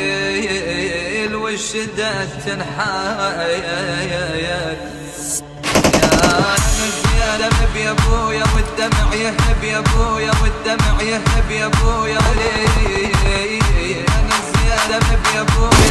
المعاضيل والشدة تنحايل. يا لمب يا ابويا والدمع يهب يا ابويا والدمع يهب يا ابويا ليه أنا زياده لمب يا ابويا